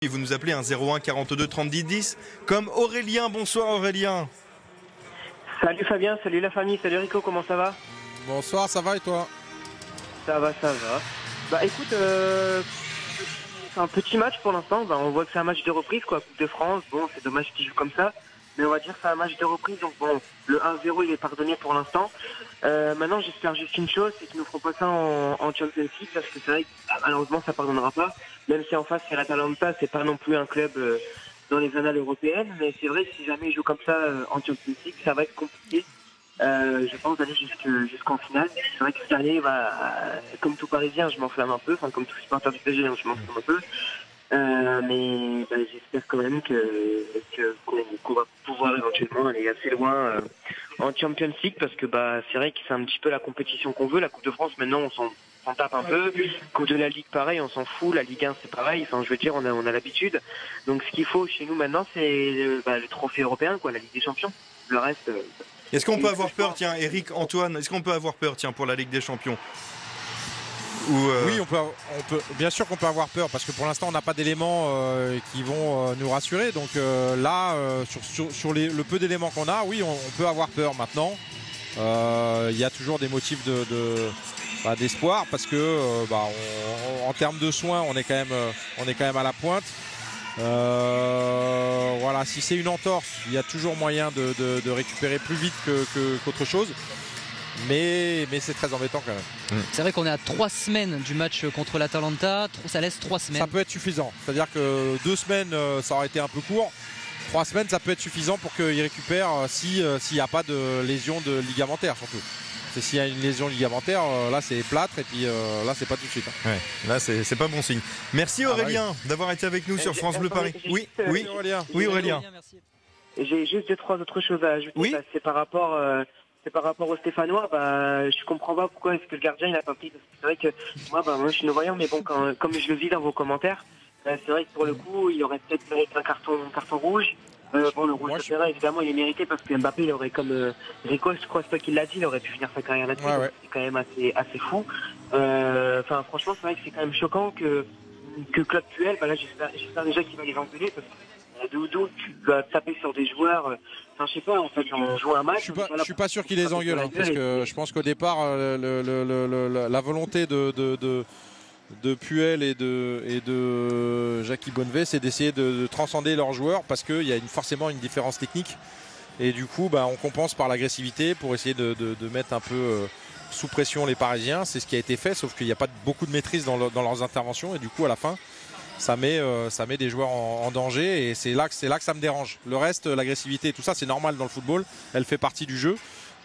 Et vous nous appelez un 01 42 30 10 10 comme Aurélien. Bonsoir Aurélien. Salut Fabien, salut la famille, salut Rico, comment ça va? Bonsoir, ça va et toi? Ça va, ça va. Bah écoute, euh, c'est un petit match pour l'instant. Bah, on voit que c'est un match de reprise, quoi. Coupe de France, bon, c'est dommage qu'ils jouent comme ça. Mais on va dire que c'est un match de reprise, donc bon, le 1-0 il est pardonné pour l'instant. Euh, maintenant j'espère juste une chose, c'est qu'ils ne feront pas ça en, Champions League, parce que c'est vrai que malheureusement ça pardonnera pas. Même si en face c'est l'Atalanta, c'est pas non plus un club euh, dans les annales européennes, mais c'est vrai que si jamais ils jouent comme ça euh, en Champions League, ça va être compliqué. Je pense d'aller jusque- jusqu'en finale. C'est vrai que cette année, bah, comme tout Parisien, je m'enflamme un peu, enfin comme tout supporter du PSG, je m'enflamme un peu. Euh, mais bah, j'espère quand même que qu'on va pouvoir éventuellement aller assez loin euh, en Champions League parce que bah c'est vrai que c'est un petit peu la compétition qu'on veut. La Coupe de France maintenant on s'en tape un peu. Coupe de la Ligue pareil, on s'en fout. La Ligue 1 c'est pareil. Enfin je veux dire on a on a l'habitude. Donc ce qu'il faut chez nous maintenant c'est euh, bah, le trophée européen quoi, la Ligue des Champions. Le reste. Est-ce qu'on peut avoir peur, tiens, Eric, Antoine, est-ce qu'on peut avoir peur, tiens, pour la Ligue des Champions? Euh, Oui, on peut, bien sûr qu'on peut avoir peur parce que pour l'instant on n'a pas d'éléments euh, qui vont euh, nous rassurer. Donc là, sur, le peu d'éléments qu'on a, oui, on, peut avoir peur maintenant. Il y a toujours des motifs bah, d'espoir parce que bah, en termes de soins, on est quand même, à la pointe. Voilà, si c'est une entorse, il y a toujours moyen de, récupérer plus vite que- qu'autre chose. Mais, mais c'est très embêtant quand même. C'est vrai qu'on est à trois semaines du match contre l'Atalanta. Ça laisse trois semaines. Ça peut être suffisant. C'est-à-dire que deux semaines, euh, ça aurait été un peu court. Trois semaines, ça peut être suffisant pour qu'il récupère euh, si, euh, s'il n'y a pas de lésion de ligamentaire surtout. C'est s'il y a une lésion ligamentaire, euh, là c'est plâtre et puis euh, là c'est pas tout de suite. hein. ouais, là, c'est c'est pas bon signe. Merci Ah, bah Aurélien d'avoir été avec nous sur Euh, France Bleu Paris. Oui, juste, euh, oui, Aurélien. oui, Aurélien. J'ai juste deux trois autres choses à ajouter. Oui. C'est par rapport, euh, c'est par rapport au Stéphanois. Bah, je comprends pas pourquoi est-ce que le gardien il a pas pris. C'est vrai que moi, bah, moi, je suis non-voyant, mais bon, quand, comme je le vis dans vos commentaires, bah, c'est vrai que pour le coup, il aurait peut-être mérité un carton, un carton rouge. Euh, bon, le rouge de évidemment, il est mérité parce que Mbappé, il aurait comme euh, Rico, je crois que c'est toi qui l'a dit, il aurait pu finir sa carrière là-dessus. Ouais, donc ouais. C'est quand même assez, assez fou. Euh, Enfin, franchement, c'est vrai que c'est quand même choquant que que Claude Puel, bah là, j'espère, j'espère déjà qu'il va les engueuler parce que euh, d'où tu dois taper sur des joueurs. euh, Enfin, je sais pas, en fait, on joue un match. Je suis pas, je suis pas sûr qu'il les engueule hein, parce que je pense qu'au départ le- le- le- le- le- le- la volonté de, de, de, de Puel et de, et de Jackie Bonnevet c'est d'essayer de, de transcender leurs joueurs parce qu'il y a une, forcément une différence technique et du coup bah, on compense par l'agressivité pour essayer de, mettre un peu euh, sous pression les Parisiens c'est ce qui a été fait sauf qu'il n'y a pas beaucoup de maîtrise dans leurs interventions et du coup à la fin ça met, euh, ça met des joueurs en, en danger et c'est là, que- c'est là que ça me dérange. Le reste, l'agressivité, tout ça, c'est normal dans le football. Elle fait partie du jeu.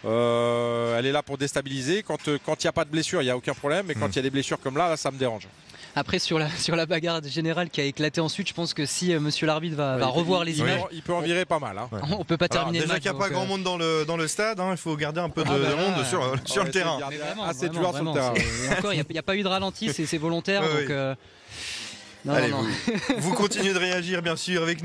Euh, elle est là pour déstabiliser. Quand euh, quand il n'y a pas de blessure, il n'y a aucun problème. Mais quand il y a des blessures comme là, là, ça me dérange. Après, sur la, sur la bagarre générale qui a éclaté ensuite, je pense que si euh, monsieur l'arbitre va, va revoir il- les images, Il peut en virer pas mal. hein. on peut pas Alors, terminer le déjà qu'il n'y a pas grand monde dans le, dans le stade, hein, il faut garder un peu de, Ah bah de monde sur, On sur le terrain. assez de vraiment, joueurs sur le terrain. encore, il n'y a, pas eu de ralenti, c'est volontaire. Ouais, donc, ouais. euh, non, Allez, non, non. vous, vous continuez de réagir, bien sûr, avec nous.